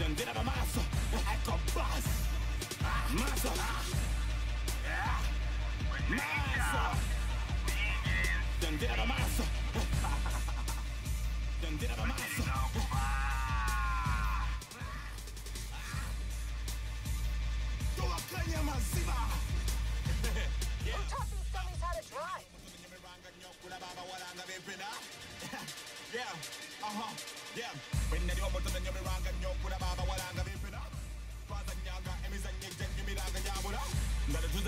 연대라가 말았어 할거 플러스 말았어 말았어 연대라가 말았어 연대라가 말았어 Kanye Maziba. Who taught these dummies how to drive? Yeah, uh huh, yeah.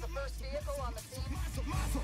the first vehicle on the scene. Mazel, mazel.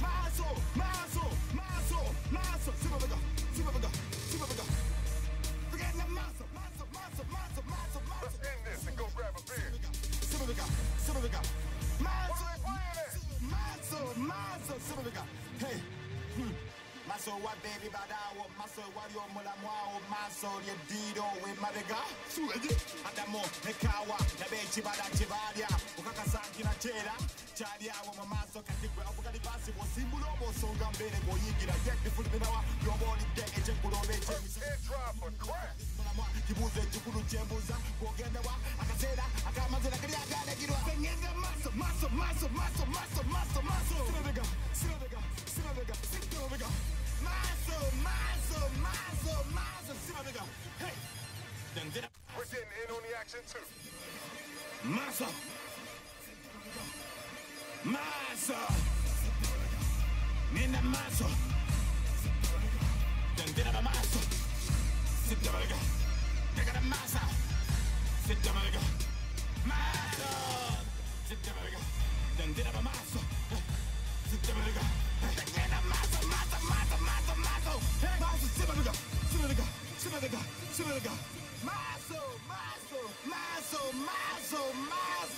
Mazel, mazel, mazel, mazel. Super mega, super mega, super mega. Forget the mazel, mazel, mazel, mazel, mazel, mazel. Let's this and go grab a beer. Super mega, super mega. Mazel, mazel. Hey masowa beri badawo masowa lyomola mwawo maaso lyeddiiro wemabega adamu nekawa naba ekibala kye baalya okakasa nti nakyera kyali awo mu maaso kati gwe obugali baasi bw'osimbula oba osonga mbeere ng'oyingira yeddifulminawa lyoba olidde ekyenkuloba ekyemisolamwa kibuuzo ekikulu kyembuuza kwogendewa akaseera akamazira kali agalagirwa engenda maaso maaso maaso maaso maaso maaso maaso sirabega sirabega sirabega sirabega Maza, Maza, Maza, Maza. See my nigga. Hey. Then that. We're getting in on the action too. Massa, massa. Nina Maza. Then that Maza. Sit down, nigga. Nigga, the Maza. Sit down, nigga. Maza. Sit down, nigga. Then that Maza. Somebody got, somebody got. My soul, my soul, my.